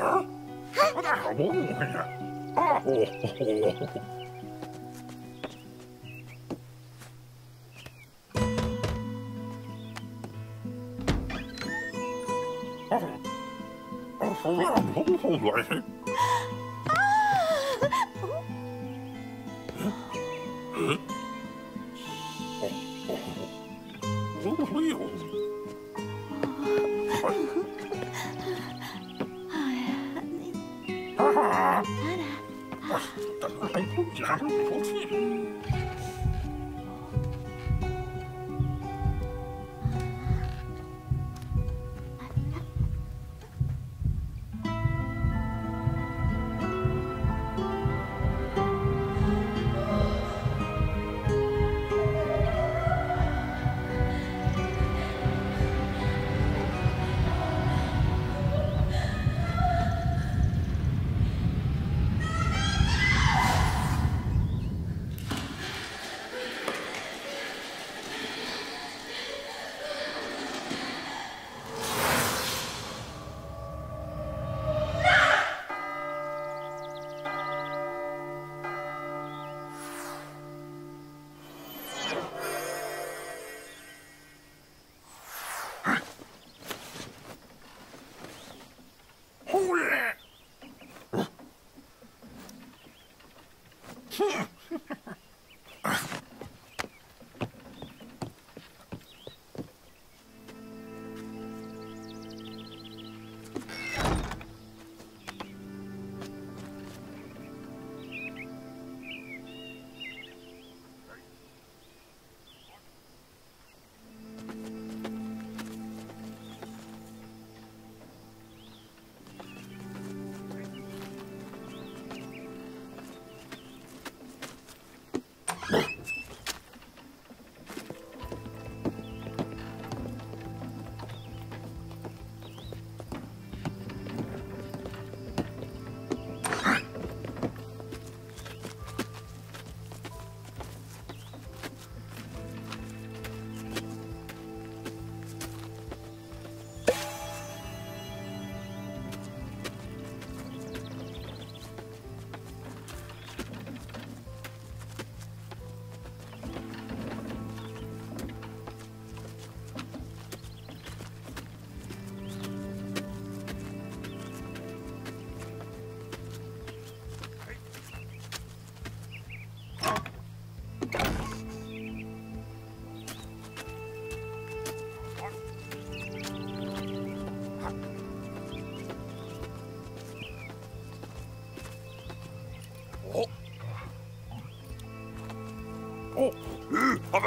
Oh,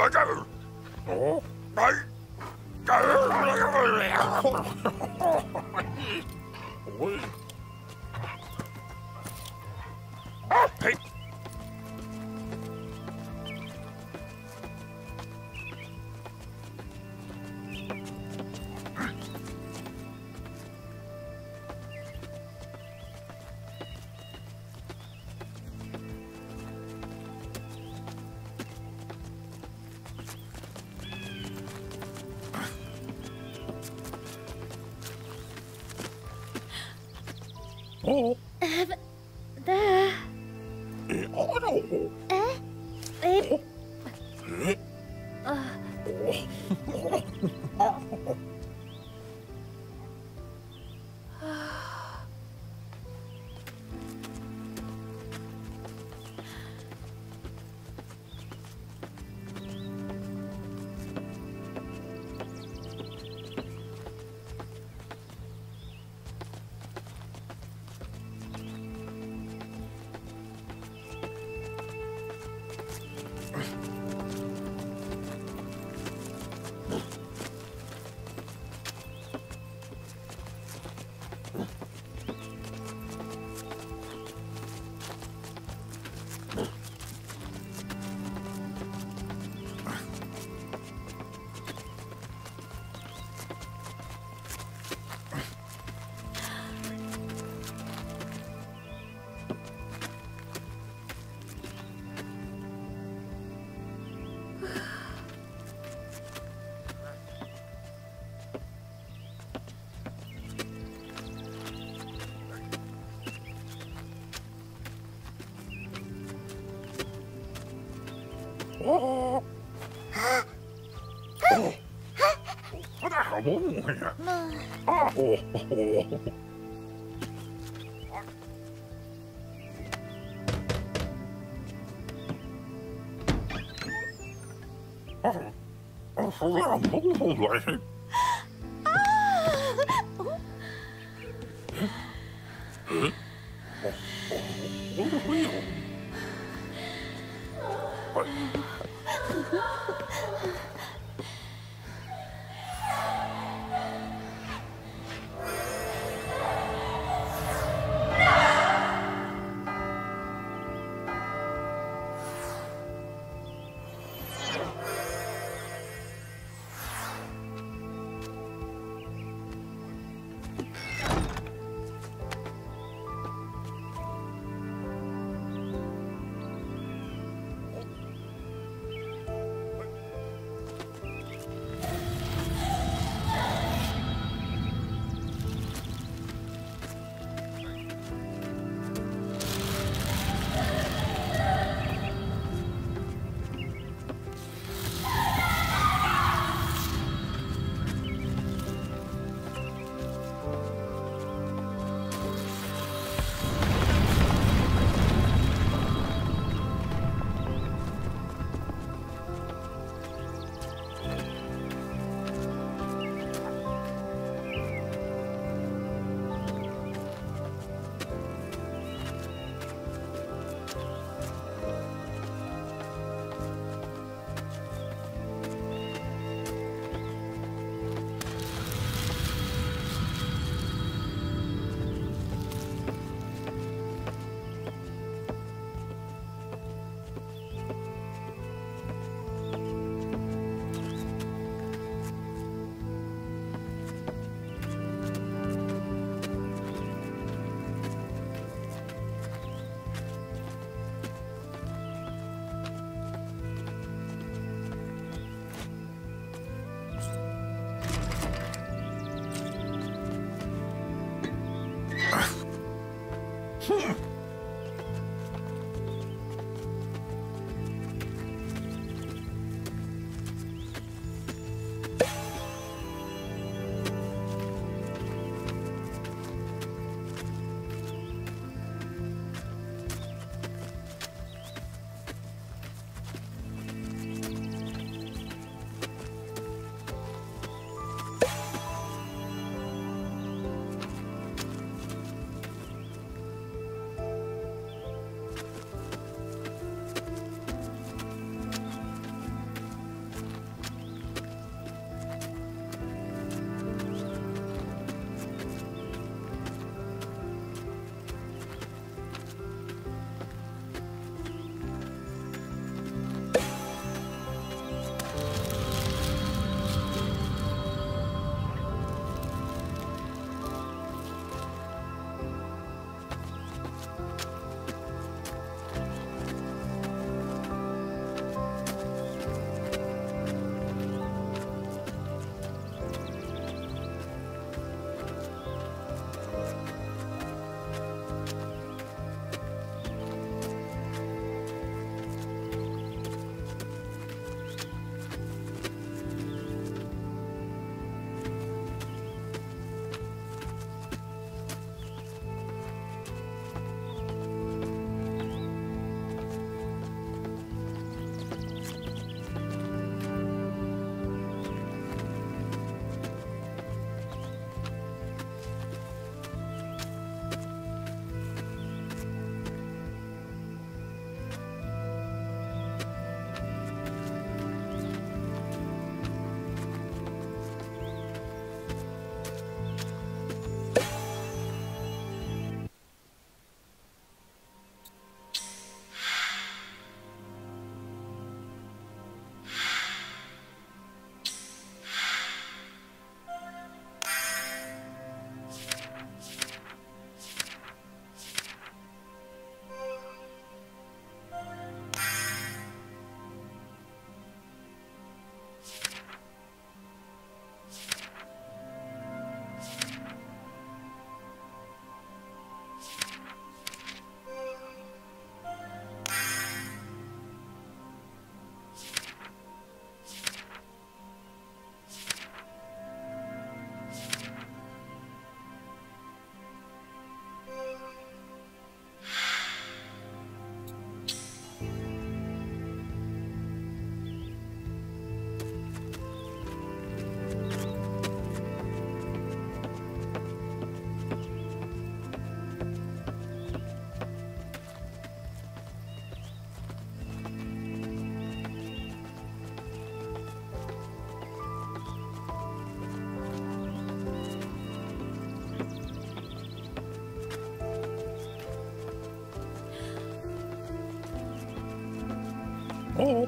Vagabundo! hole. Uh, but there. Eh, oh, no. Oh, oh, oh, oh, oh,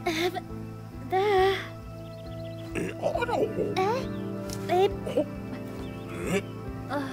Oh, There. eh, oh, no. Eh? Babe. Eh, Uh,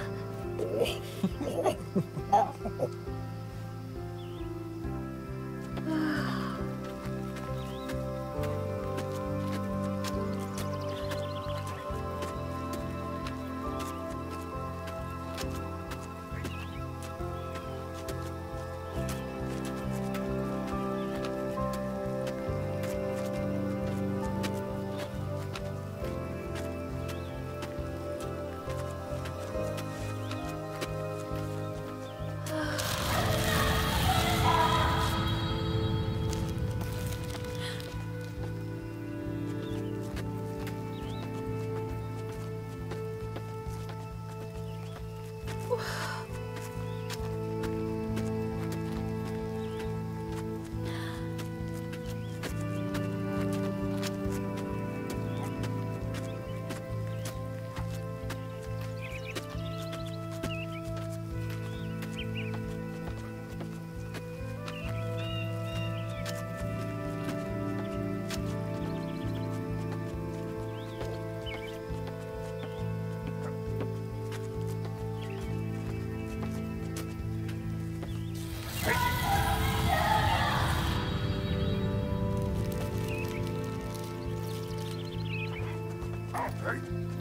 hey.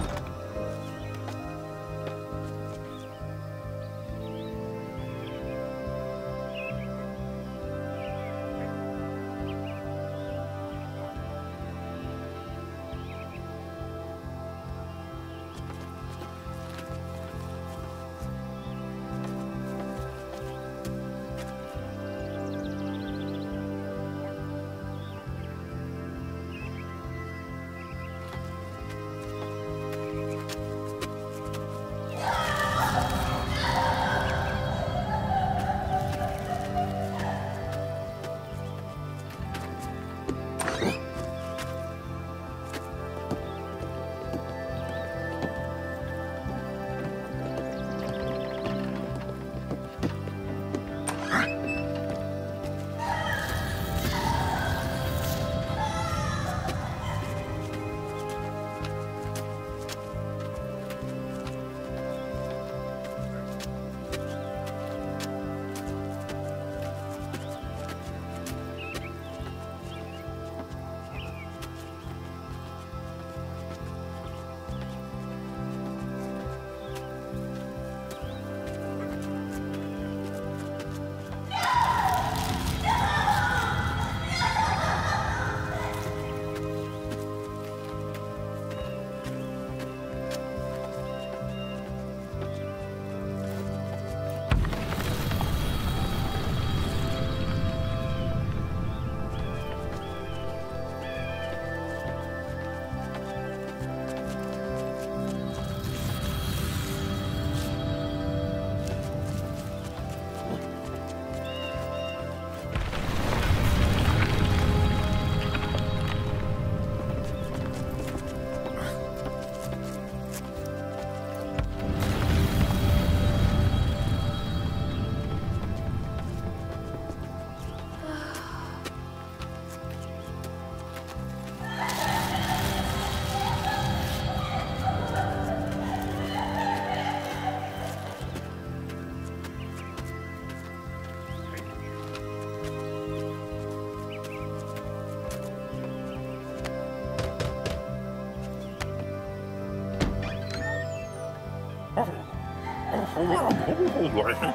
Oh,